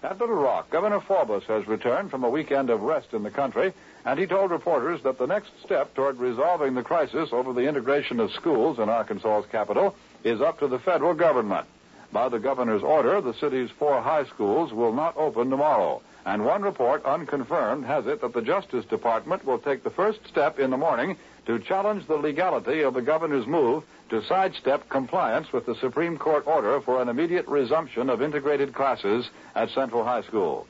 At Little Rock, Governor Faubus has returned from a weekend of rest in the country, and he told reporters that the next step toward resolving the crisis over the integration of schools in Arkansas's capital is up to the federal government. By the governor's order, the city's four high schools will not open tomorrow. And one report, unconfirmed, has it that the Justice Department will take the first step in the morning to challenge the legality of the governor's move to sidestep compliance with the Supreme Court order for an immediate resumption of integrated classes at Central High School.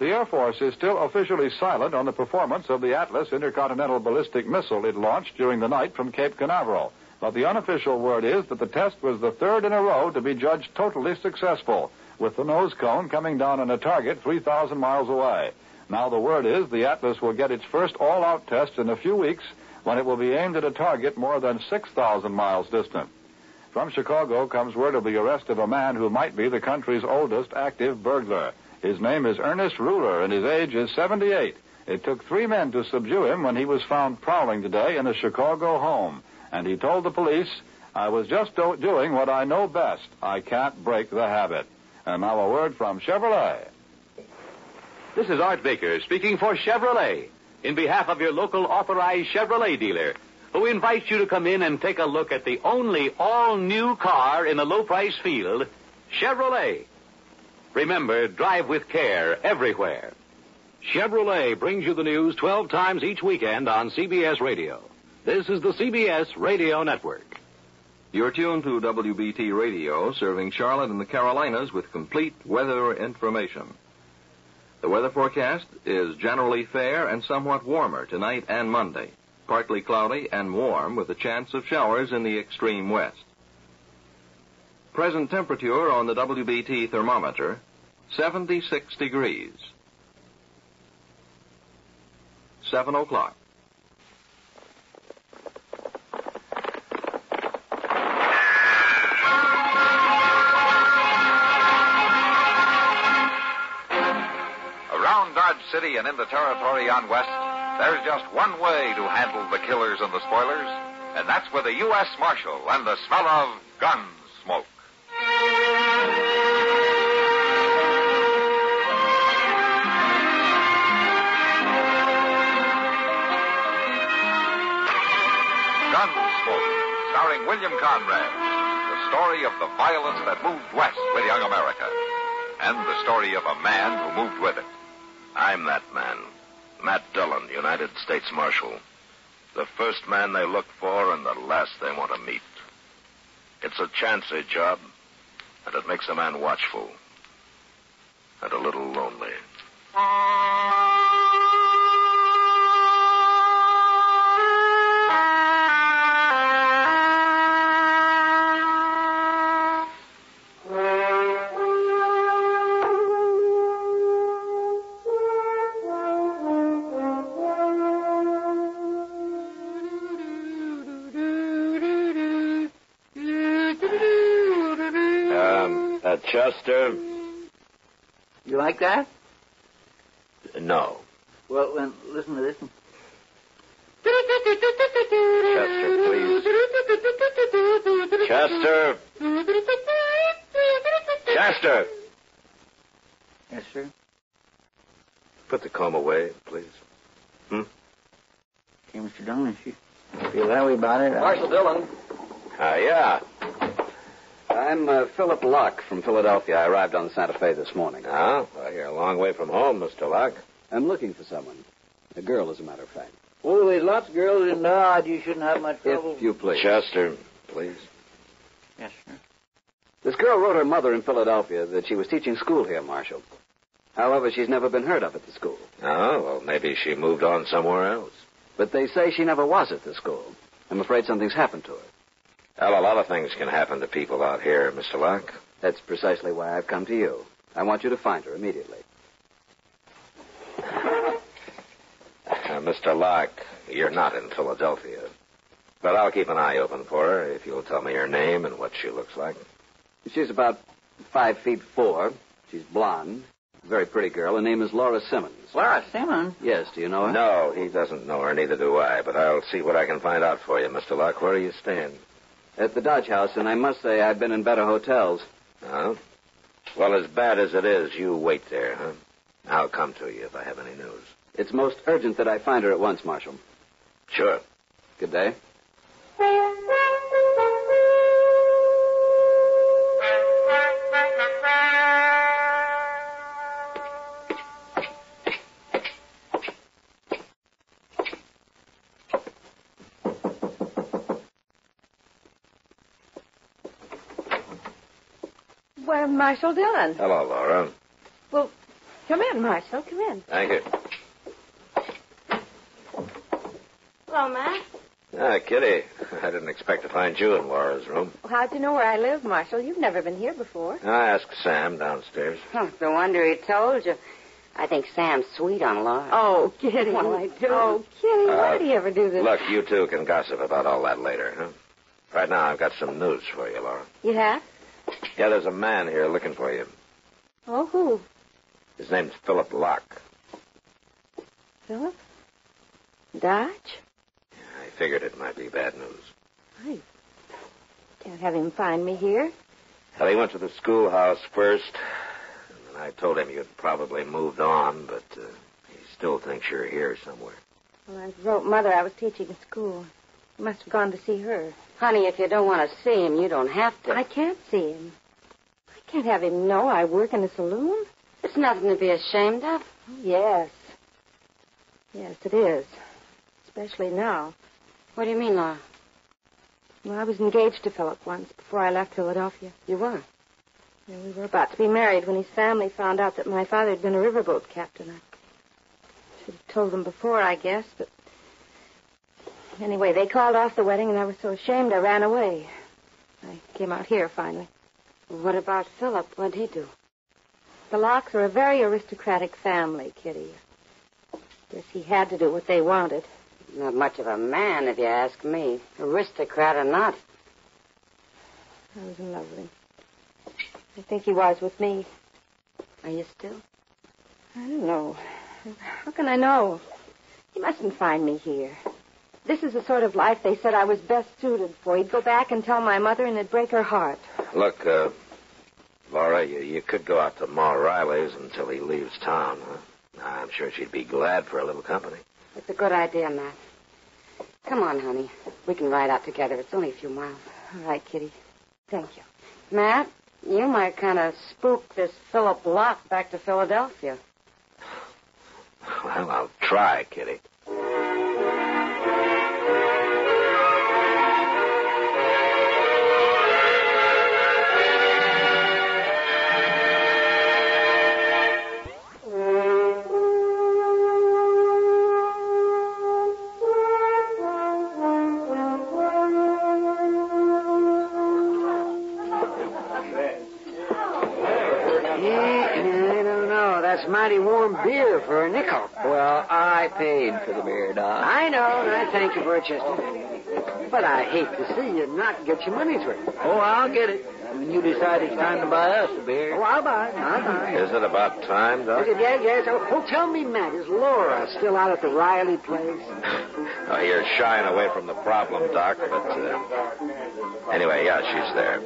The Air Force is still officially silent on the performance of the Atlas intercontinental ballistic missile it launched during the night from Cape Canaveral. But the unofficial word is that the test was the third in a row to be judged totally successful, with the nose cone coming down on a target 3,000 miles away. Now the word is the Atlas will get its first all-out test in a few weeks when it will be aimed at a target more than 6,000 miles distant. From Chicago comes word of the arrest of a man who might be the country's oldest active burglar. His name is Ernest Ruler, and his age is 78. It took three men to subdue him when he was found prowling today in a Chicago home. And he told the police, I was just do- doing what I know best. I can't break the habit. And now a word from Chevrolet. This is Art Baker speaking for Chevrolet in behalf of your local authorized Chevrolet dealer who invites you to come in and take a look at the only all new car in the low price field, Chevrolet. Remember, drive with care everywhere. Chevrolet brings you the news 12 times each weekend on CBS Radio. This is the CBS Radio Network. You're tuned to WBT Radio, serving Charlotte and the Carolinas with complete weather information. The weather forecast is generally fair and somewhat warmer tonight and Monday. Partly cloudy and warm with a chance of showers in the extreme west. Present temperature on the WBT thermometer, 76 degrees. 7 o'clock. City and in the territory on west, there's just one way to handle the killers and the spoilers, and that's with a U.S. Marshal and the smell of gun smoke. Gunsmoke, starring William Conrad. The story of the violence that moved west with young America. And the story of a man who moved with it. I'm that man. Matt Dillon, United States Marshal. The first man they look for and the last they want to meet. It's a chancy job, and it makes a man watchful. And a little lonely. Uh, You like that? No. Well, then listen to this. one. Chester, please. Chester! Chester! Yes, sir. Put the comb away, please. Hmm? Okay, Mr. Dillon, if you feel that way about it. Marshal Dillon. Ah, yeah. I'm uh, Philip Locke from Philadelphia. I arrived on the Santa Fe this morning. Oh, well, you're a long way from home, Mr. Locke. I'm looking for someone. A girl, as a matter of fact. Oh, there's lots of girls in Dodge. You shouldn't have much trouble. If you please. Chester, please. Yes, sir. This girl wrote her mother in Philadelphia that she was teaching school here, Marshal. However, she's never been heard of at the school. Oh, well, maybe she moved on somewhere else. But they say she never was at the school. I'm afraid something's happened to her. Well, a lot of things can happen to people out here, Mr. Locke. That's precisely why I've come to you. I want you to find her immediately. Uh, Mr. Locke, you're not in Philadelphia. But I'll keep an eye open for her if you'll tell me her name and what she looks like. She's about five feet four. She's blonde. Very pretty girl. Her name is Laura Simmons. Laura Simmons? Yes, do you know her? No, he doesn't know her, neither do I. But I'll see what I can find out for you, Mr. Locke. Where are you staying? At the Dodge House, and I must say I've been in better hotels. Oh? Well, as bad as it is, you wait there, huh? I'll come to you if I have any news. It's most urgent that I find her at once, Marshal. Sure. Good day. Marshal Dillon. Hello, Laura. Well, come in, Marshal. Come in. Thank you. Hello, Matt. Ah, Kitty. I didn't expect to find you in Laura's room. How'd you know where I live, Marshal? You've never been here before. I asked Sam downstairs. Huh, no wonder he told you. I think Sam's sweet on Laura. Oh, Kitty. Well, I do. Oh, Kitty, Uh, why do you ever do this? Look, you two can gossip about all that later, huh? Right now, I've got some news for you, Laura. You have? Yeah, there's a man here looking for you. Oh, who? His name's Philip Locke. Philip? Dodge? I figured it might be bad news. I can't have him find me here. Well, he went to the schoolhouse first, and then I told him you'd probably moved on, but uh, he still thinks you're here somewhere. Well, I wrote Mother I was teaching at school. He must have gone to see her. Honey, if you don't want to see him, you don't have to. I can't see him. Can't have him know I work in a saloon. It's nothing to be ashamed of. Oh, yes. Yes, it is. Especially now. What do you mean, Laura? Well, I was engaged to Philip once before I left Philadelphia. You were? Yeah, we were about to be married when his family found out that my father had been a riverboat captain. I should have told them before, I guess, but anyway, they called off the wedding, and I was so ashamed I ran away. I came out here finally. What about Philip? What'd he do? The Lockes are a very aristocratic family, Kitty. Guess he had to do what they wanted. Not much of a man, if you ask me. Aristocrat or not. I was in love with him. I think he was with me. Are you still? I don't know. How can I know? He mustn't find me here. This is the sort of life they said I was best suited for. He'd go back and tell my mother, and it'd break her heart. Look, uh, Laura, you, you could go out to Ma Riley's until he leaves town. Huh? I'm sure she'd be glad for a little company. It's a good idea, Matt. Come on, honey. We can ride out together. It's only a few miles. All right, Kitty. Thank you. Matt, you might kind of spook this Philip Locke back to Philadelphia. Well, I'll try, Kitty. Mighty warm beer for a nickel. Well, I paid for the beer, Doc. I know, and I thank you for it, Chester. But I hate to see you not get your money's worth. Oh, I'll get it. When you decide it's time to buy us a beer. Oh, I'll buy it. I'll buy it. Is it about time, Doc? Is it? Yeah, yes. Oh, oh, tell me, Matt, is Laura still out at the Riley place? Oh, you're shying away from the problem, Doc, but uh, anyway, yeah, she's there.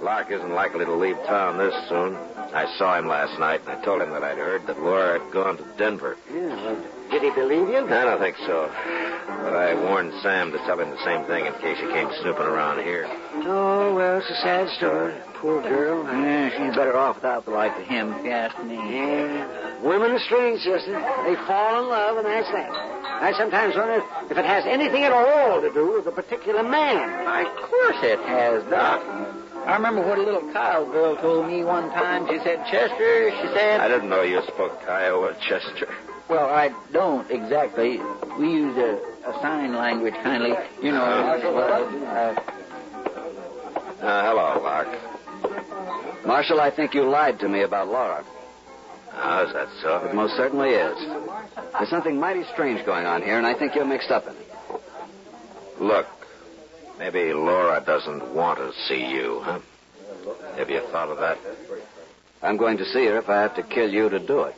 Locke isn't likely to leave town this soon. I saw him last night, and I told him that I'd heard that Laura had gone to Denver. Yeah, well, did he believe you? I don't think so. But I warned Sam to tell him the same thing in case he came snooping around here. Oh, well, it's a sad story. Poor girl. Yeah, she's better off without the like of him, if you ask me. Yeah. Women are strange, sister. They fall in love, and that's that. I sometimes wonder if it has anything at all to do with a particular man. Of course it has, Doc. I remember what a little Kiowa girl told me one time. She said, Chester, she said. I didn't know you spoke Kiowa, Chester. Well, I don't exactly. We use a, a sign language, kindly. You know. Uh, Uh, hello, Locke. Marshal, I think you lied to me about Laura. Oh, is that so? It most certainly is. There's something mighty strange going on here, and I think you're mixed up in it. Look, maybe Laura doesn't want to see you, huh? Have you thought of that? I'm going to see her if I have to kill you to do it.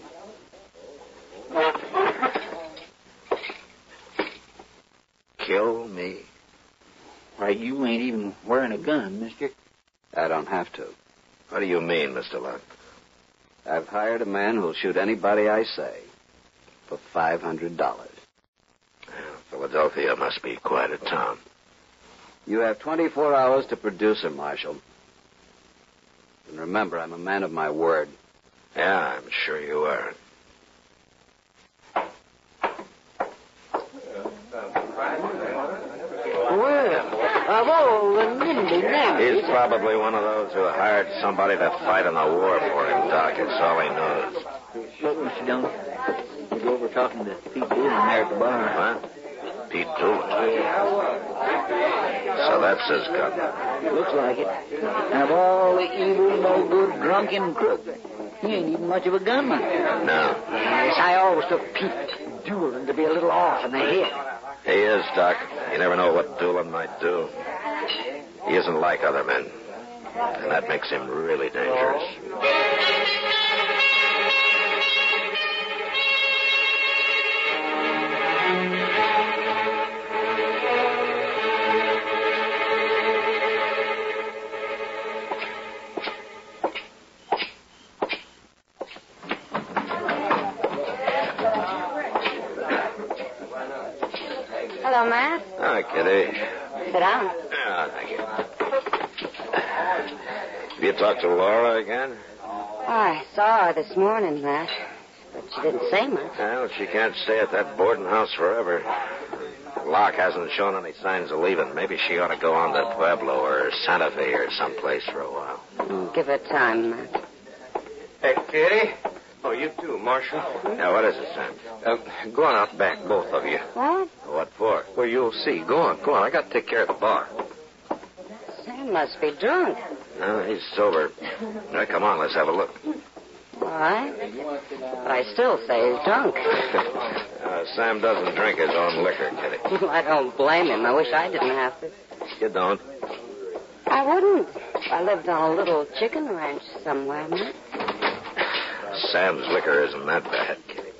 Kill me? why, you ain't even wearing a gun, mister. I don't have to. What do you mean, Mr. Locke? I've hired a man who'll shoot anybody I say for $500. Philadelphia must be quite a town. You have 24 hours to produce her, Marshal. And remember, I'm a man of my word. Yeah, I'm sure you are. Well, of all the nimby nambies. He's probably one of those who hired somebody to fight in the war for him, Doc. It's all he knows. Look, Mr. Dillon. You go over talking to Pete Doolin there at the bar. What? Pete Doolin. So that's his gun. Looks like it. And of all the evil, no good, drunken crooks, he ain't even much of a gunman. No. Yes, I always took Pete Doolin to be a little off in the head. He is, Doc. You never know what Doolin might do. He isn't like other men. And that makes him really dangerous. Hi, Kitty. Sit down. Ah, thank you. Have you talked to Laura again? Oh, I saw her this morning, Matt. But she didn't say much. Well, she can't stay at that boarding house forever. Locke hasn't shown any signs of leaving. Maybe she ought to go on to Pueblo or Santa Fe or someplace for a while. Mm, Give her time, Matt. Hey, Kitty. Oh, you too, Marshal. Now, what is it, Sam? Uh, go on out back, both of you. What? What for? Well, you'll see. Go on, go on. I got to take care of the bar. Sam must be drunk. No, he's sober. Now, come on, let's have a look. All right. But I still say he's drunk. Uh, Sam doesn't drink his own liquor, Kitty. I don't blame him. I wish I didn't have to. You don't. I wouldn't. I lived on a little chicken ranch somewhere. Sam's liquor isn't that bad, Kitty.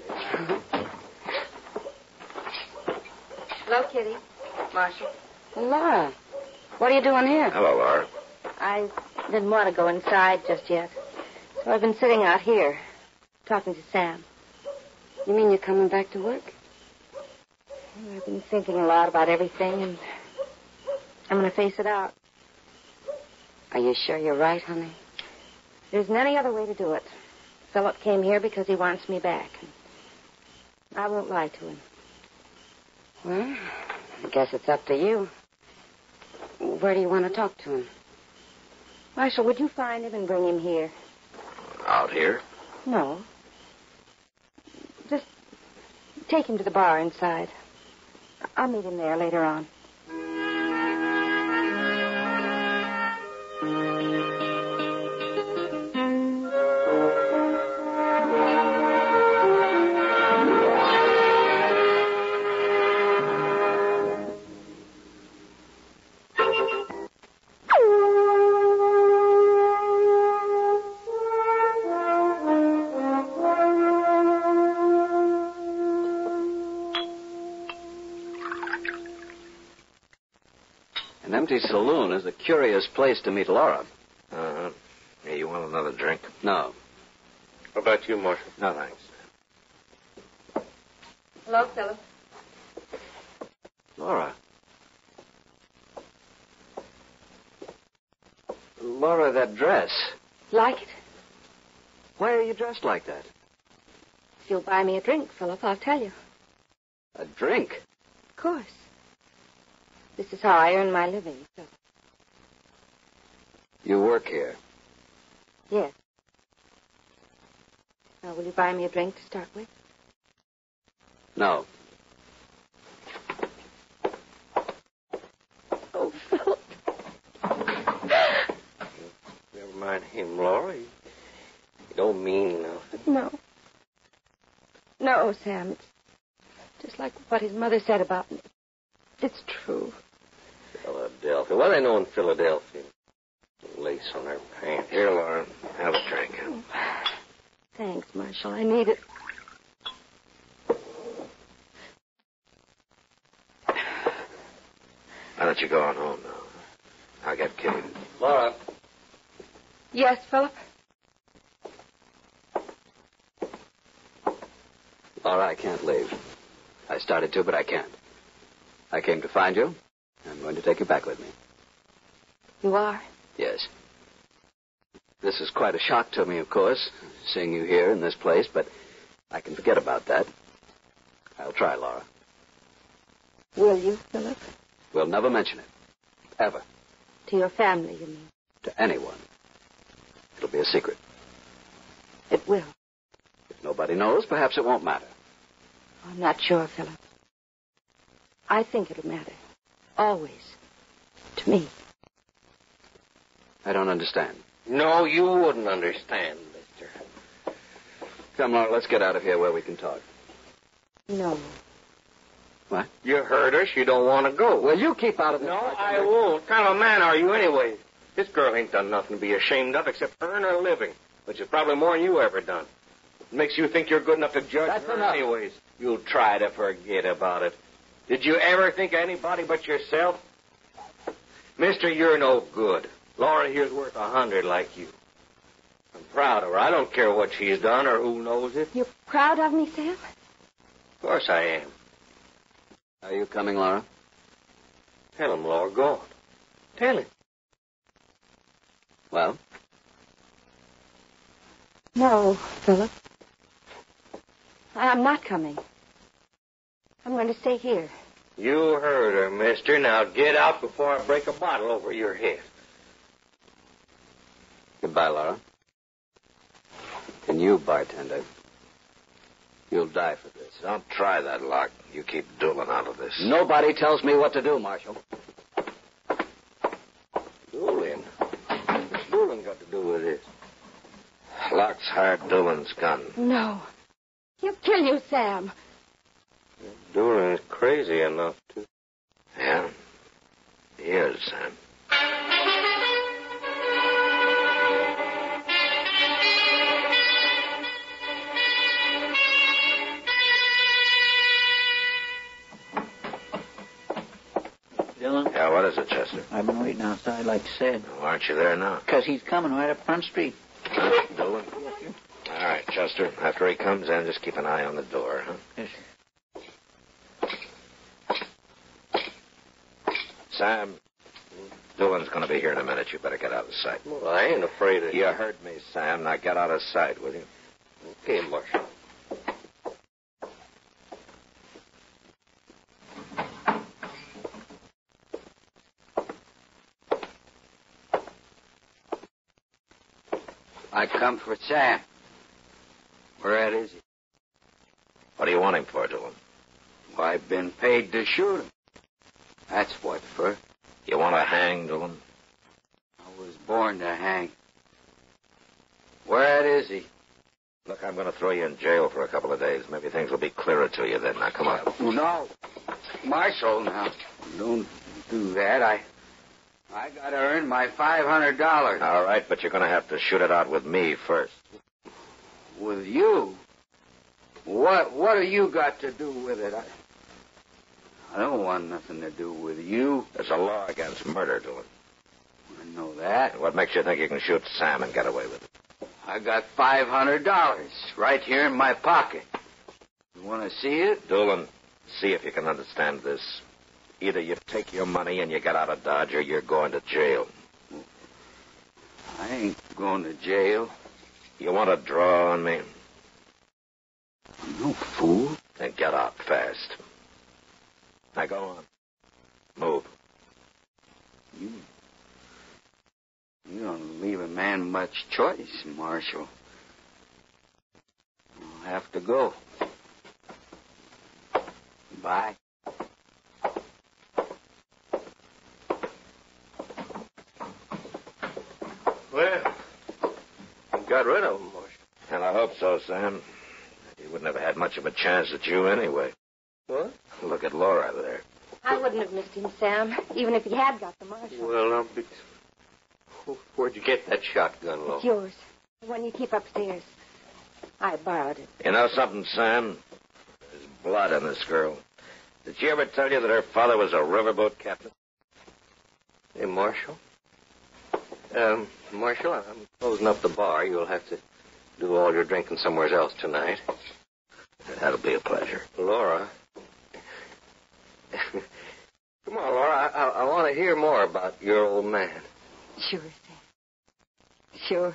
Hello, Kitty. Marshal. Laura, what are you doing here? Hello, Laura. I didn't want to go inside just yet. So I've been sitting out here, talking to Sam. You mean you're coming back to work? I've been thinking a lot about everything, and I'm going to face it out. Are you sure you're right, honey? There isn't any other way to do it. Philip came here because he wants me back. I won't lie to him. Well, I guess it's up to you. Where do you want to talk to him? Marshal, would you find him and bring him here? Out here? No. Just take him to the bar inside. I'll meet him there later on. An empty saloon is a curious place to meet Laura. Uh-huh. Hey, you want another drink? No. How about you, Marshal? No, thanks. Hello, Philip. Laura. Laura, that dress. Like it? Why are you dressed like that? If you'll buy me a drink, Philip, I'll tell you. A drink? Of course. This is how I earn my living, so. You work here. Yes. Now, will you buy me a drink to start with? No. Oh, Philip. Never mind him, Laura. He, he don't mean nothing. No. No, Sam. It's just like what his mother said about me. It's true. Philadelphia. What do they know in Philadelphia? Lace on their pants. Here, Laura, have a drink. Thanks, Marshal. I need it. Why don't you go on home now? I'll get Kitty. Laura. Yes, Philip? Laura, I can't leave. I started to, but I can't. I came to find you. I'm going to take you back with me. You are? Yes. This is quite a shock to me, of course, seeing you here in this place, but I can forget about that. I'll try, Laura. Will you, Philip? We'll never mention it. Ever. To your family, you mean? To anyone. It'll be a secret. It will. If nobody knows, perhaps it won't matter. I'm not sure, Philip. I think it'll matter. Always. To me. I don't understand. No, you wouldn't understand, mister. Come, Laura, let's get out of here where we can talk. No. What? You heard her. She don't want to go. Well, you keep out of this. No, I won't. What kind of a man are you anyway? This girl ain't done nothing to be ashamed of except earn her living, which is probably more than you ever done. It makes you think you're good enough to judge That's her enough. anyways. You'll try to forget about it. Did you ever think of anybody but yourself? Mister, you're no good. Laura here's worth a hundred like you. I'm proud of her. I don't care what she's done or who knows it. You're proud of me, Sam? Of course I am. Are you coming, Laura? Tell him, Laura. Go on. Tell him. Well, No, Philip. I'm not coming. I'm going to stay here. You heard her, mister. Now get out before I break a bottle over your head. goodbye, Laura. And you, bartender, you'll die for this. Don't try that, Locke. You keep Doolin out of this. Nobody tells me what to do, Marshal. Doolin? What's Doolin got to do with this? Locke's hired Doolin's gun. No. He'll kill you, Sam. Doolin is crazy enough to. Yeah? He is, Sam. Dillon, Yeah, what is it, Chester? I've been waiting outside, like you said. Why aren't you there now? Because he's coming right up Front Street. Huh? Doolin? All right, Chester. After he comes in, just keep an eye on the door, huh? Sam, Doolin's going to be here in a minute. You better get out of sight. Well, I ain't afraid of You You heard me, Sam. Now get out of sight, will you? Okay, Marshal. I come for Sam. Where at is he? What do you want him for, Doolin? Well, I've been paid to shoot him. That's what for. You want to hang, Doolin? I was born to hang. Where is he? Look, I'm going to throw you in jail for a couple of days. Maybe things will be clearer to you then. Now, come on. No. Marshal, now. Don't do that. I I gotta earn my five hundred dollars. All right, but you're going to have to shoot it out with me first. With you? What what have you got to do with it? I, I don't want nothing to do with you. There's a law against murder, Doolin. I know that. What makes you think you can shoot Sam and get away with it? I got five hundred dollars right here in my pocket. You want to see it? Doolin, see if you can understand this. Either you take your money and you get out of Dodge, or you're going to jail. I ain't going to jail. You want to draw on me? I'm no fool. Then get out fast. Now go on. Move. You you don't leave a man much choice, Marshal. I'll have to go. Bye. Well, you got rid of him, Marshal. And I hope so, Sam. He wouldn't have had much of a chance at you anyway. What? Look at Laura there. I wouldn't have missed him, Sam, even if he had got the marshal. Well, now, be... where'd you get that shotgun, Laura? It's yours. The one you keep upstairs. I borrowed it. You know something, Sam? There's blood on this girl. Did she ever tell you that her father was a riverboat captain? Hey, Marshal. Um, Marshal, I'm closing up the bar. You'll have to do all your drinking somewhere else tonight. That'll be a pleasure. Laura. Come on, Laura. I, I, I want to hear more about your old man. Sure, Sam. Sure.